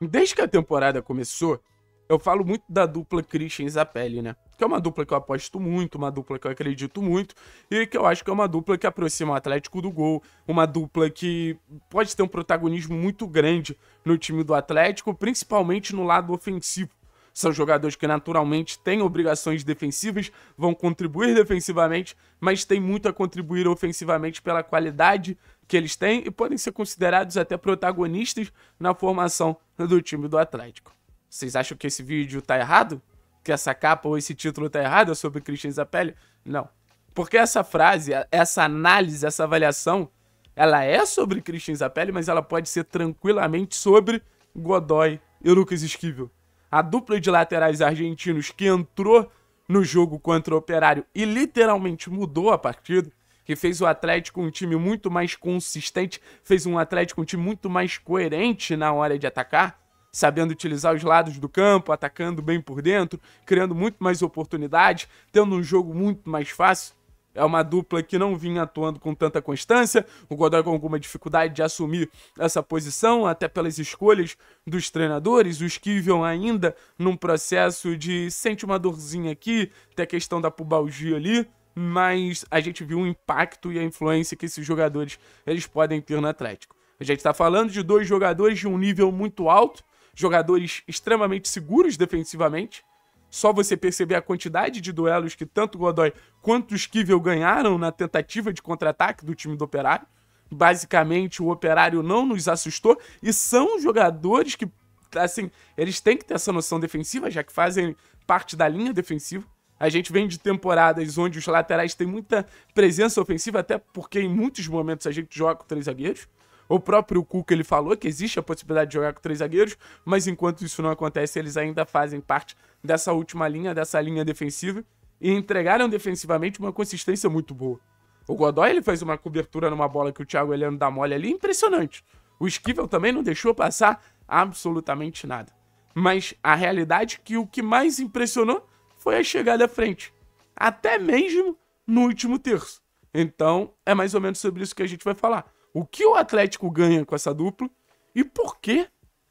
Desde que a temporada começou, eu falo muito da dupla Christian Zapelli, né? Que é uma dupla que eu aposto muito, uma dupla que eu acredito muito e que eu acho que é uma dupla que aproxima o Atlético do gol, uma dupla que pode ter um protagonismo muito grande no time do Atlético, principalmente no lado ofensivo. São jogadores que naturalmente têm obrigações defensivas, vão contribuir defensivamente, mas têm muito a contribuir ofensivamente pela qualidade que eles têm e podem ser considerados até protagonistas na formação do time do Atlético. Vocês acham que esse vídeo tá errado? Que essa capa ou esse título tá errado sobre Christian Zapelli? Não. Porque essa frase, essa análise, essa avaliação, ela é sobre Christian Zapelli, mas ela pode ser tranquilamente sobre Godoy e Lucas Esquivel. A dupla de laterais argentinos que entrou no jogo contra o Operário e literalmente mudou a partida, que fez o Atlético um time muito mais consistente, fez um Atlético um time muito mais coerente na hora de atacar sabendo utilizar os lados do campo, atacando bem por dentro, criando muito mais oportunidades, tendo um jogo muito mais fácil. É uma dupla que não vinha atuando com tanta constância. O Godoy com alguma dificuldade de assumir essa posição, até pelas escolhas dos treinadores. O Esquivel ainda num processo de sente uma dorzinha aqui, tem a questão da pubalgia ali. Mas a gente viu o impacto e a influência que esses jogadores eles podem ter no Atlético. A gente está falando de dois jogadores de um nível muito alto, jogadores extremamente seguros defensivamente. Só você perceber a quantidade de duelos que tanto Godoy quanto o Esquivel ganharam na tentativa de contra-ataque do time do Operário. Basicamente, o Operário não nos assustou e são jogadores que, assim, eles têm que ter essa noção defensiva, já que fazem parte da linha defensiva. A gente vem de temporadas onde os laterais têm muita presença ofensiva, até porque em muitos momentos a gente joga com três zagueiros. O próprio Cuca ele falou que existe a possibilidade de jogar com três zagueiros, mas enquanto isso não acontece, eles ainda fazem parte dessa última linha, dessa linha defensiva, e entregaram defensivamente uma consistência muito boa. O Godoy ele fez uma cobertura numa bola que o Thiago Heleno dá mole ali, impressionante. O Esquivel também não deixou passar absolutamente nada. Mas a realidade é que o que mais impressionou foi a chegada à frente. Até mesmo no último terço. Então, é mais ou menos sobre isso que a gente vai falar o que o Atlético ganha com essa dupla e por que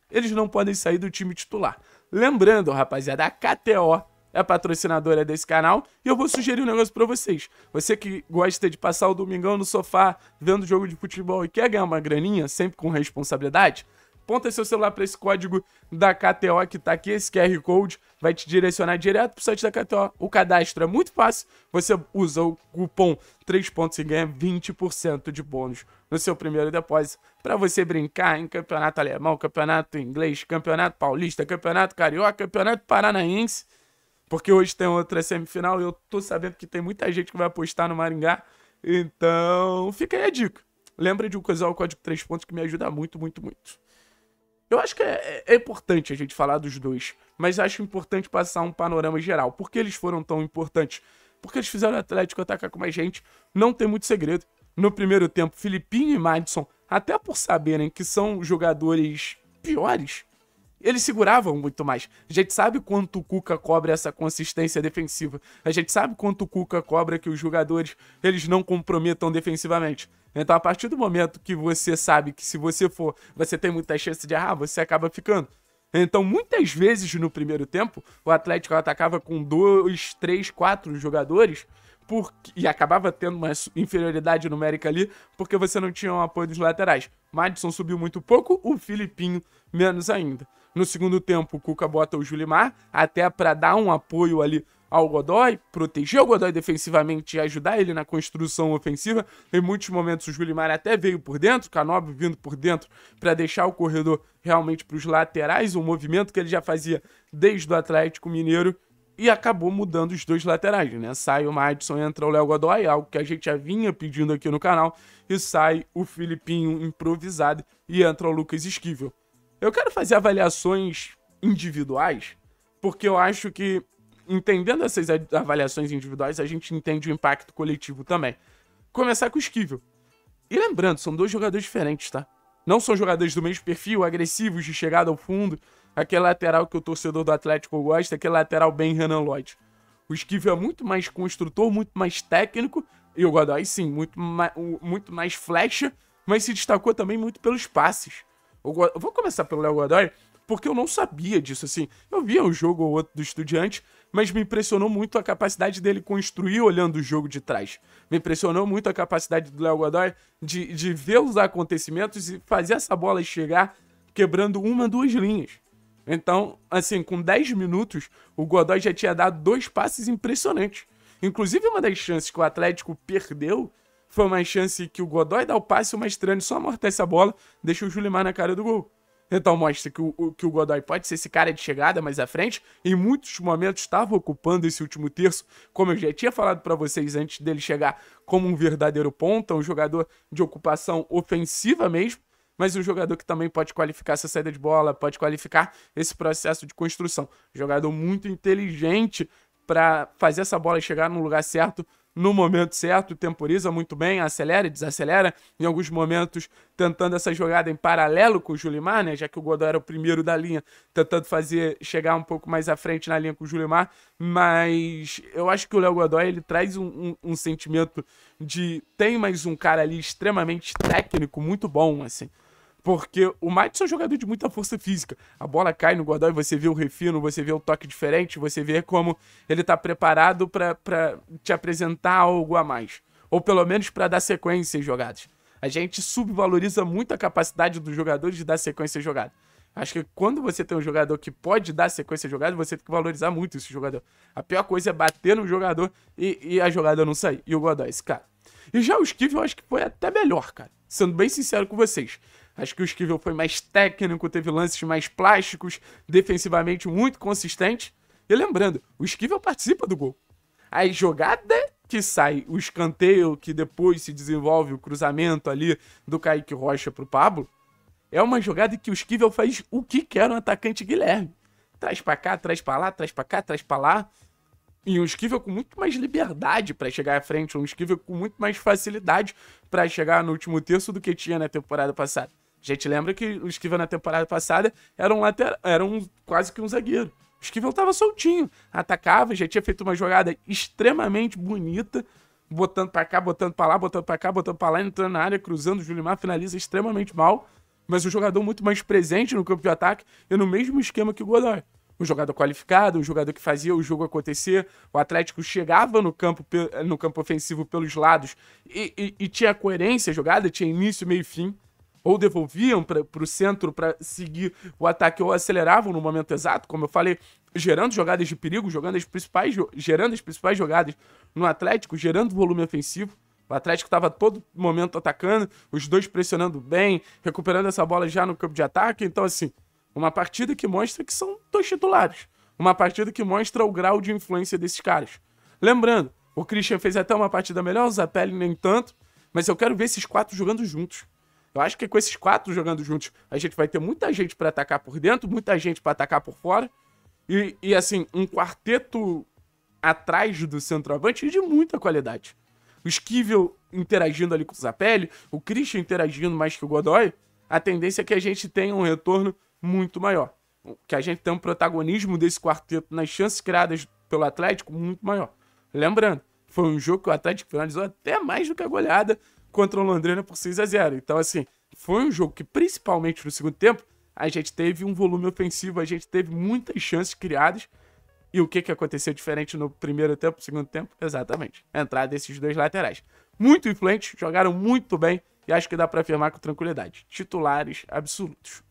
eles não podem sair do time titular. Lembrando, rapaziada, a KTO é patrocinadora desse canal e eu vou sugerir um negócio para vocês. Você que gosta de passar o domingão no sofá vendo jogo de futebol e quer ganhar uma graninha, sempre com responsabilidade, aponta seu celular para esse código da KTO que tá aqui, esse QR Code, vai te direcionar direto pro site da KTO. O cadastro é muito fácil, você usa o cupom 3 pontos e ganha 20% de bônus no seu primeiro depósito para você brincar em campeonato alemão, campeonato inglês, campeonato paulista, campeonato carioca, campeonato paranaense. Porque hoje tem outra semifinal e eu tô sabendo que tem muita gente que vai apostar no Maringá. Então, fica aí a dica. Lembra de usar o código 3 pontos que me ajuda muito, muito, muito. Eu acho que é, é, importante a gente falar dos dois, mas acho importante passar um panorama geral. Por que eles foram tão importantes? Porque eles fizeram o Atlético atacar com mais gente. Não tem muito segredo. No primeiro tempo, Filipinho e Madison, até por saberem que são jogadores piores, eles seguravam muito mais. A gente sabe quanto o Cuca cobra essa consistência defensiva. A gente sabe quanto o Cuca cobra que os jogadores eles não comprometam defensivamente. Então, a partir do momento que você sabe que se você for, você tem muita chance de errar, você acaba ficando. Então, muitas vezes no primeiro tempo, o Atlético atacava com dois, três, quatro jogadores porque, e acabava tendo uma inferioridade numérica ali, porque você não tinha o apoio dos laterais. Madison subiu muito pouco, o Filipinho menos ainda. No segundo tempo, o Cuca bota o Julimar, até para dar um apoio ali ao Godoy, proteger o Godoy defensivamente e ajudar ele na construção ofensiva. Em muitos momentos o Julimar até veio por dentro, Canobre vindo por dentro para deixar o corredor realmente para os laterais, um movimento que ele já fazia desde o Atlético Mineiro e acabou mudando os dois laterais, né? Sai o Madison, entra o Léo Godoy, algo que a gente já vinha pedindo aqui no canal, e sai o Filipinho improvisado e entra o Lucas Esquivel. Eu quero fazer avaliações individuais, porque eu acho que entendendo essas avaliações individuais, a gente entende o impacto coletivo também. Começar com o Esquivel. E lembrando, são dois jogadores diferentes, tá? Não são jogadores do mesmo perfil, agressivos, de chegada ao fundo, aquele lateral que o torcedor do Atlético gosta, aquele lateral bem Renan Lloyd. O Esquivel é muito mais construtor, muito mais técnico, e o Godoy, sim, muito, ma muito mais flecha, mas se destacou também muito pelos passes. Vou começar pelo Léo Godoy, porque eu não sabia disso, assim. Eu via um jogo ou outro do Estudiante, mas me impressionou muito a capacidade dele construir olhando o jogo de trás. Me impressionou muito a capacidade do Léo Godoy de, de ver os acontecimentos e fazer essa bola chegar quebrando uma, duas linhas. Então, assim, com 10 minutos, o Godoy já tinha dado dois passes impressionantes. Inclusive, uma das chances que o Atlético perdeu foi uma chance que o Godoy dá o passe, o Maestrani só amortece a bola, deixa o Julimar na cara do gol. Então mostra que o, que o Godoy pode ser esse cara de chegada mais à frente. Em muitos momentos estava ocupando esse último terço, como eu já tinha falado para vocês antes dele chegar, como um verdadeiro ponta, um jogador de ocupação ofensiva mesmo, mas um jogador que também pode qualificar essa saída de bola, pode qualificar esse processo de construção. Jogador muito inteligente para fazer essa bola chegar no lugar certo no momento certo, temporiza muito bem, acelera e desacelera, em alguns momentos tentando essa jogada em paralelo com o Julimar, né, já que o Godoy era o primeiro da linha, tentando fazer chegar um pouco mais à frente na linha com o Julimar, mas eu acho que o Léo Godoy ele traz um, um, um sentimento de tem mais um cara ali extremamente técnico, muito bom, assim. Porque o Matos é um jogador de muita força física. A bola cai no Godoy, você vê o refino, você vê o toque diferente, você vê como ele tá preparado para te apresentar algo a mais. Ou pelo menos para dar sequência em jogadas. A gente subvaloriza muito a capacidade dos jogadores de dar sequência em jogada. Acho que quando você tem um jogador que pode dar sequência jogada, você tem que valorizar muito esse jogador. A pior coisa é bater no jogador e, e a jogada não sair. E o Godoy, esse cara. E já o Skiff eu acho que foi até melhor, cara. Sendo bem sincero com vocês. Acho que o Esquivel foi mais técnico, teve lances mais plásticos, defensivamente muito consistente. E lembrando, o Esquivel participa do gol. A jogada que sai, o escanteio que depois se desenvolve, o cruzamento ali do Kaique Rocha pro Pablo, é uma jogada que o Esquivel faz o que quer um atacante Guilherme. Traz para cá, traz para lá, traz para cá, traz para lá. E um Esquivel com muito mais liberdade para chegar à frente, um Esquivel com muito mais facilidade para chegar no último terço do que tinha na temporada passada. A gente lembra que o Esquivel na temporada passada era um, lateral, era um quase que um zagueiro. O Esquivel tava soltinho, atacava, já tinha feito uma jogada extremamente bonita, botando para cá, botando para lá, botando para cá, botando para lá, entrando na área, cruzando. O Julimar finaliza extremamente mal, mas um jogador muito mais presente no campo de ataque e no mesmo esquema que o Godoy. Um jogador qualificado, um jogador que fazia o jogo acontecer. O Atlético chegava no campo, no campo ofensivo pelos lados e, e, e tinha coerência a jogada, tinha início, meio e fim ou devolviam para o centro para seguir o ataque ou aceleravam no momento exato, como eu falei, gerando jogadas de perigo, jogando as principais, gerando as principais jogadas no Atlético, gerando volume ofensivo. O Atlético estava todo momento atacando, os dois pressionando bem, recuperando essa bola já no campo de ataque. Então, assim, uma partida que mostra que são dois titulares. Uma partida que mostra o grau de influência desses caras. Lembrando, o Christian fez até uma partida melhor, o Zapelli nem tanto, mas eu quero ver esses quatro jogando juntos. Eu acho que com esses quatro jogando juntos, a gente vai ter muita gente para atacar por dentro, muita gente para atacar por fora. E, e, assim, um quarteto atrás do centroavante de muita qualidade. O Esquivel interagindo ali com o Zapelli, o Christian interagindo mais que o Godoy, a tendência é que a gente tenha um retorno muito maior. Que a gente tenha um protagonismo desse quarteto nas chances criadas pelo Atlético muito maior. Lembrando, foi um jogo que o Atlético finalizou até mais do que a goleada contra o Londrina por 6 a 0 Então, assim, foi um jogo que, principalmente no segundo tempo, a gente teve um volume ofensivo, a gente teve muitas chances criadas. E o que, que aconteceu diferente no primeiro tempo, segundo tempo? Exatamente, a entrada desses dois laterais. Muito influentes, jogaram muito bem e acho que dá para afirmar com tranquilidade. Titulares absolutos.